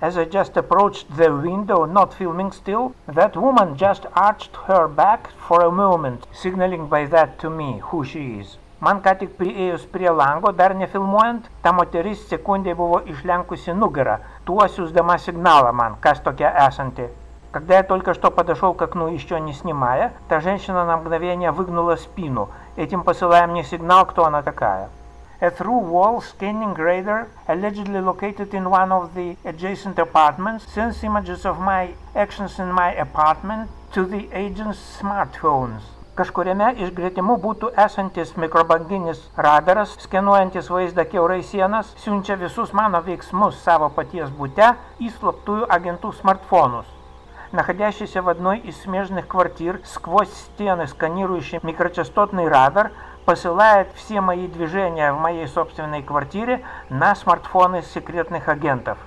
As I just approached the window, not filming still, that woman just arched her back for a moment, signaling by that to me who she is. Man ką tik priėjus prie lango, dar nefilmuojant, ta moteris sekundė buvo išlenkusi nugarą, tuo siūsдама сигнала man, kas tokia esanti. Когда я только что подошел к окну, еще не снимая, та женщина на мгновение выгнула спину, этим посылая мне сигнал, кто она такая. A through-wall scanning radar, allegedly located in one of the adjacent apartments, sends images of my actions in my apartment to the agent's smartphones. Kažkuriame iš gretimų būtų esantis mikrobanginis radaras, skenuojantis vaizdą keurai sienas, siunčia visus mano veiksmus savo paties būte į slaptųjų агенту смартфонус. Находящийся в одной из смежных квартир сквозь стены сканирующий микрочастотный радар посылает все мои движения в моей собственной квартире на смартфоны секретных агентов.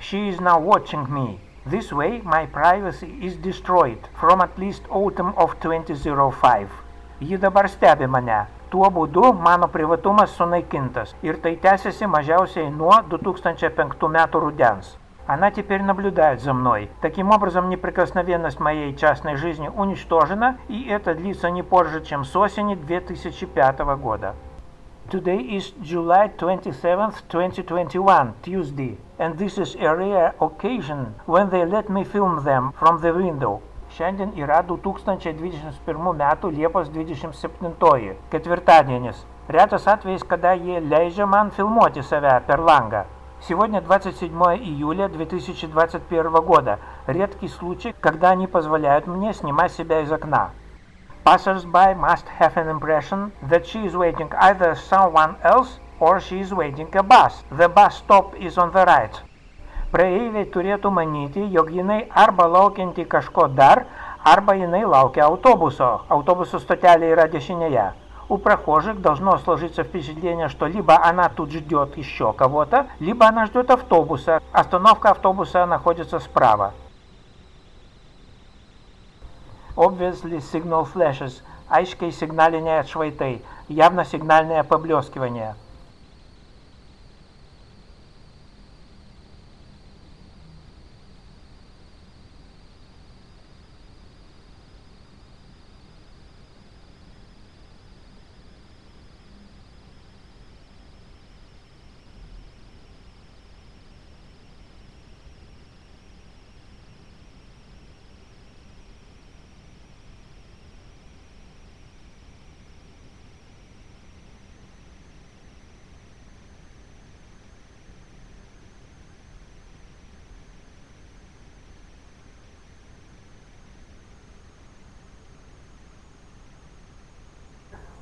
She is now watching me. This way my privacy is destroyed from at least autumn of 2005. Ji dabar stebi mane. Tuo būdu mano privatumas sunaikintas ir tai tęsiasi mažiausiai nuo 2005 metų rudens. Она теперь наблюдает за мной. Таким образом, неприкосновенность моей частной жизни уничтожена, и это длится не позже, чем с осени 2005 года. Today is July 27, 2021, Tuesday, and this is a rare occasion when they let me film them from the window. Šiandien yra 2021 metų Liepos 27, ketvirtadienis. Retas atvejis, kada jie leidžia man filmuoti save per langą. Сегодня 27 июля 2021 года. Редкий случай, когда они позволяют мне снимать себя из окна. Passers-by must have an impression that she is waiting either someone else or she is waiting a bus. The bus stop is on the right. Praeiviai turėtų manyti, jog jinai arba laukianti kažko dar, arba jinai laukia autobuso. Autobusų stotelė yra dešinėje. У прохожих должно сложиться впечатление, что либо она тут ждет еще кого-то, либо она ждет автобуса. Остановка автобуса находится справа. Obviously signal flashes. Aiškiai signalinė atšvaitai. Явно сигнальное поблескивание.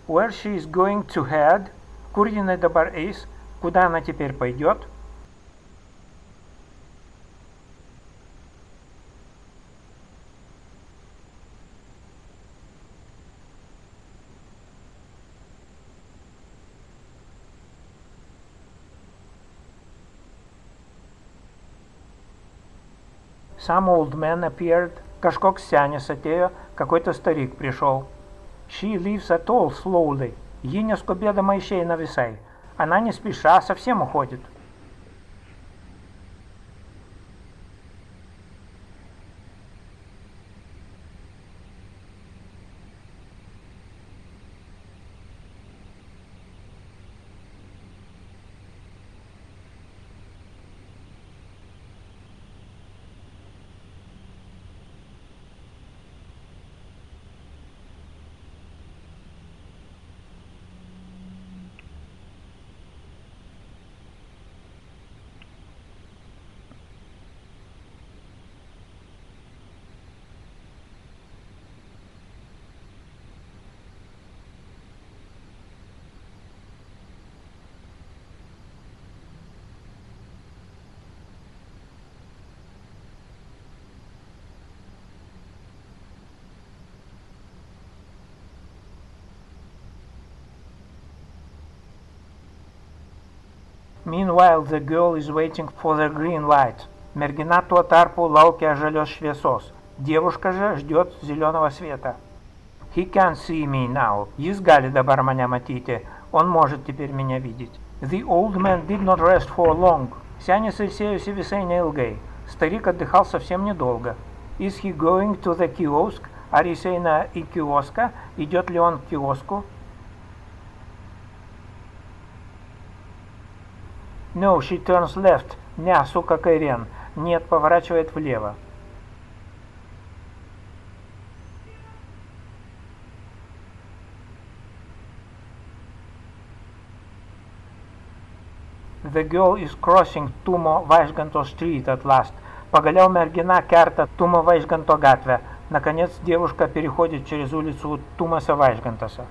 Where she is going to head, jinai dabar eis, куда она теперь пойдет. Some old man appeared, kažkoks senis atėjo, какой-то старик пришел. She leaves at all slowly. Ji neskubėdama išeina visai. Она не спеша совсем уходит. Meanwhile, the girl is waiting for the green light. Tuo tarpu laukia žalios šviesos. Девушка же ждет зеленого света. He can see me now. Gali dabar mane matyti. Он может теперь меня видеть. The old man did not rest for long. Senis ilsėjosi visai neilgai. Старик отдыхал совсем недолго. Is he going to the kiosk? Eina į kioską? Идет ли он к киоску? No, she turns left. Не, сука, Кайрен. Нет, поворачивает влево. The girl is crossing Tumo Vaižganto street at last. Pagaliau mergina kerta Tumo Vaižganto gatvę. Наконец девушка переходит через улицу Тумаса Вайжгантаса.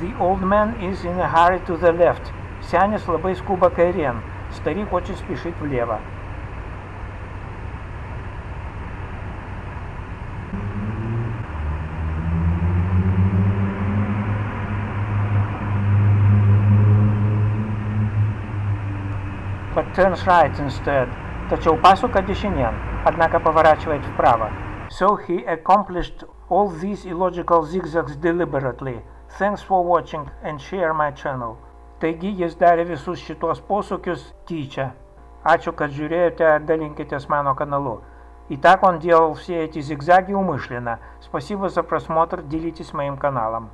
The old man is in a hurry to the left. Senis labai skuba kairien. Старик очень спешит влево. But turns right instead. Tačiau pasuka dešinėn, однако поворачивает вправо. So he accomplished all these illogical zigzags deliberately. Thanks for watching and share my channel. Taigi jis darė visus šitos posūkius tyčia. Ačiū, kad žiūrėjote, dalinkitесь mano каналу. И так он делал все эти зигзаги умышленно. Спасибо за просмотр, делитесь моим каналом.